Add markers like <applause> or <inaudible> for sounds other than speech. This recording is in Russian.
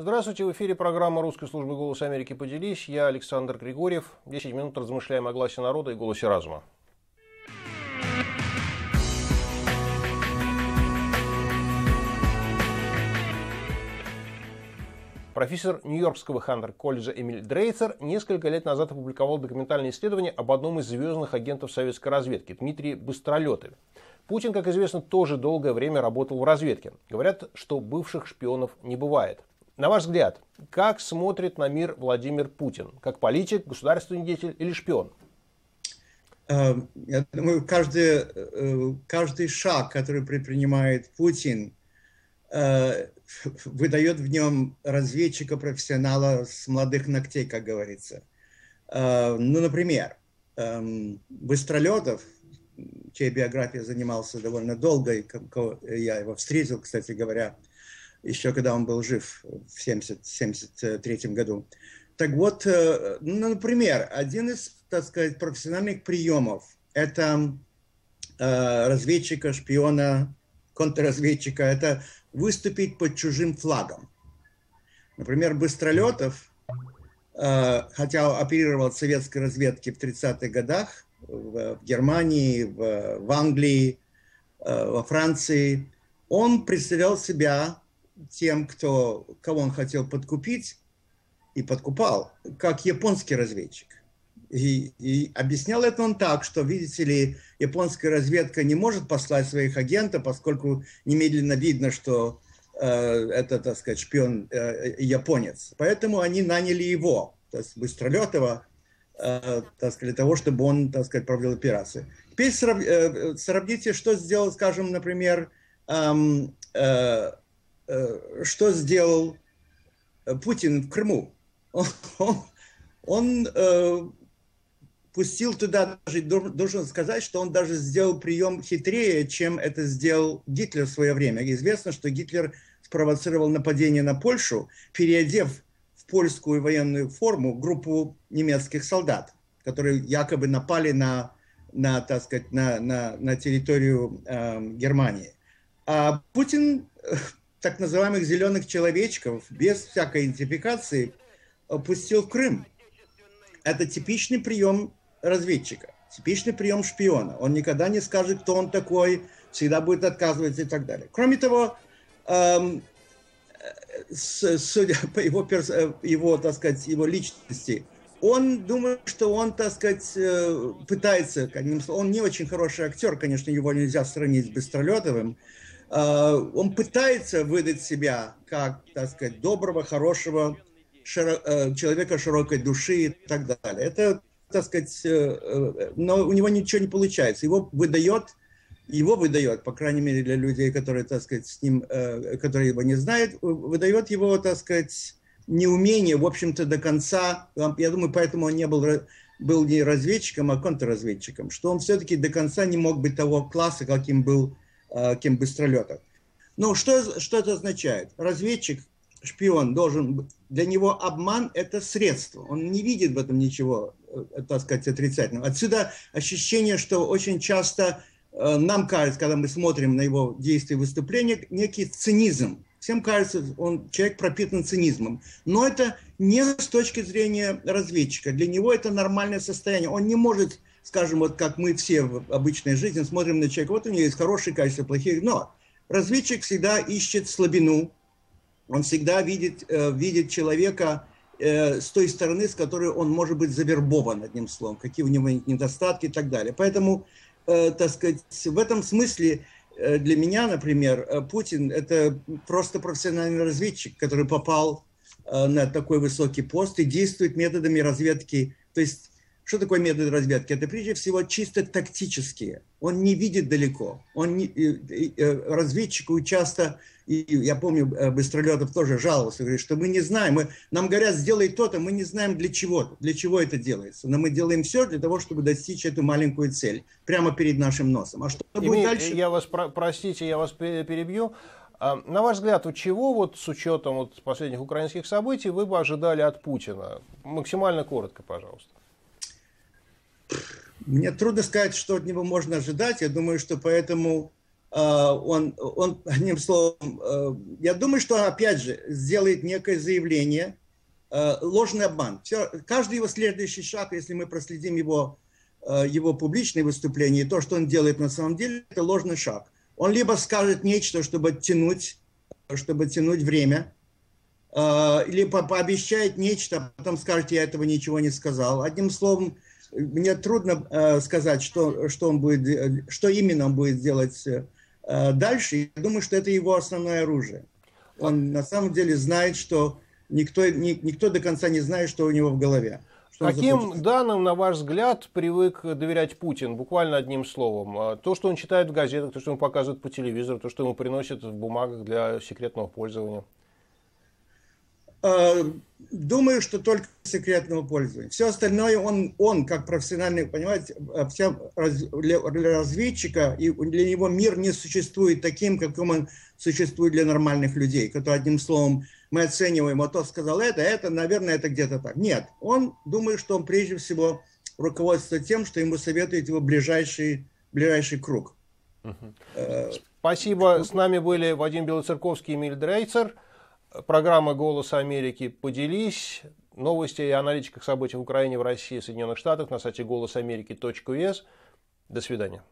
Здравствуйте, в эфире программа русской службы «Голос Америки. Поделись». Я Александр Григорьев. 10 минут размышляем о гласе народа и голосе разума. Профессор Нью-Йоркского Хантер-колледжа Эмиль Дрейцер несколько лет назад опубликовал документальное исследование об одном из звездных агентов советской разведки, Дмитрии Быстролетове. Путин, как известно, тоже долгое время работал в разведке. Говорят, что бывших шпионов не бывает. На ваш взгляд, как смотрит на мир Владимир Путин? Как политик, государственный деятель или шпион? Эм, я думаю, каждый, э, каждый шаг, который предпринимает Путин, э, выдает в нем разведчика, профессионала с молодых ногтей, как говорится. Э, ну, например, эм, Быстролетов, чьей биографией занимался довольно долго, и я его встретил, кстати говоря, еще когда он был жив в 1973 году. Так вот, э, ну, например, один из, так сказать, профессиональных приемов – это э, разведчика, шпиона, контрразведчика – это выступить под чужим флагом. Например, Быстролетов, э, хотя оперировал в советской разведке в 30-х годах, в, Германии, в, в Англии, во Франции, он представлял себя тем, кто, кого он хотел подкупить, и подкупал, как японский разведчик. И, и объяснял это он так, что, видите ли, японская разведка не может послать своих агентов, поскольку немедленно видно, что э, это, так сказать, шпион э, японец. Поэтому они наняли его, то есть Быстролетова, э, так сказать, для того, чтобы он, так сказать, провел операцию. Теперь э, сравните, что сделал, скажем, например, эм, э, Э, что сделал э, Путин в Крыму. <laughs> Он, он, он э, пустил туда, даже должен сказать, что он даже сделал прием хитрее, чем это сделал Гитлер в свое время. Известно, что Гитлер спровоцировал нападение на Польшу, переодев в польскую военную форму группу немецких солдат, которые якобы напали на, на, так сказать, на, на, на территорию э, Германии. А Путин э, так называемых зеленых человечков без всякой идентификации пустил в Крым. Это типичный прием разведчика, типичный прием шпиона. Он никогда не скажет, кто он такой, всегда будет отказываться и так далее. Кроме того, эм, судя по его, его, так сказать, его личности, он думает, что он, так сказать, э, пытается, он не очень хороший актер, конечно, его нельзя сравнить с Быстролетовым, Э, он пытается выдать себя как, так сказать, доброго, хорошего широ, э, человека широкой души и так далее. Это, так сказать, э, но у него ничего не получается. Его выдает, его выдает, по крайней мере, для людей, которые, так сказать, с ним, которые его не знают, выдает его, так сказать, неумение, в общем-то, до конца, я думаю, поэтому он не был, был не разведчиком, а контрразведчиком, что он все-таки до конца не мог быть того класса, каким был Э, кем быстролетов. Ну, что, что это означает? Разведчик, шпион должен... Для него обман – это средство. Он не видит в этом ничего, э, так сказать, отрицательного. Отсюда ощущение, что очень часто э, нам кажется, когда мы смотрим на его действия и выступления, некий цинизм. Всем кажется, он человек пропитан цинизмом. Но это не с точки зрения разведчика. Для него это нормальное состояние. Он не может скажем, вот как мы все в обычной жизни смотрим на человека, вот у него есть хорошие качества, плохие, но разведчик всегда ищет слабину, он всегда видит, э, видит человека э, с той стороны, с которой он может быть завербован, одним словом, какие у него недостатки и так далее. Поэтому, э, так сказать, в этом смысле э, для меня, например, э, Путин – это просто профессиональный разведчик, который попал э, на такой высокий пост и действует методами разведки, то есть что такое метод разведки? Это прежде всего чисто тактические. Он не видит далеко. Он не, э, разведчику часто, и я помню, э, Быстролетов тоже жаловался, говорит, что мы не знаем, мы, нам говорят, сделай то-то, мы не знаем для чего, для чего это делается. Но мы делаем все для того, чтобы достичь эту маленькую цель прямо перед нашим носом. А что Имей, будет дальше? Я вас, простите, я вас перебью. А, на ваш взгляд, у чего вот с учетом вот последних украинских событий вы бы ожидали от Путина? Максимально коротко, пожалуйста. Мне трудно сказать, что от него можно ожидать. Я думаю, что поэтому он, он, одним словом, я думаю, что он, опять же, сделает некое заявление, ложный обман. Все, каждый его следующий шаг, если мы проследим его, его публичные выступления, то, что он делает на самом деле, это ложный шаг. Он либо скажет нечто, чтобы тянуть, чтобы тянуть время, либо пообещает нечто, а потом скажет, я этого ничего не сказал. Одним словом, мне трудно э, сказать, что, что, он будет, э, что именно он будет делать э, дальше. Я думаю, что это его основное оружие. Он на самом деле знает, что никто, ни, никто до конца не знает, что у него в голове. Каким данным, на ваш взгляд, привык доверять Путин? Буквально одним словом. А то, что он читает в газетах, то, что ему показывают по телевизору, то, что ему приносят в бумагах для секретного пользования. Э, думаю, что только секретного пользования. Все остальное он, он как профессиональный, понимаете, э, вся для разведчика, и для него мир не существует таким, каким он существует для нормальных людей, которые, одним словом, мы оцениваем, а тот сказал это, это, наверное, это где-то так. Нет, он думает, что он прежде всего руководствуется тем, что ему советует его ближайший, ближайший круг. Спасибо. С нами были Вадим Белоцерковский и Эмиль Дрейцер. Программа «Голос Америки» поделись. Новости и аналитика событий в Украине, в России, в Соединенных Штатах на сайте голосамерики.us. До свидания.